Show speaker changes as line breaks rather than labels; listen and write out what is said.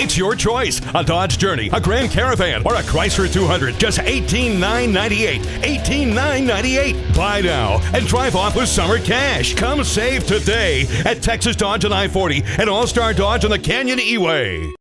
It's your choice. A Dodge Journey, a Grand Caravan, or a Chrysler 200. Just $18,998. $18,998. Buy now and drive off with summer cash. Come save today at Texas Dodge and I 40 and All Star Dodge on the Canyon E Way.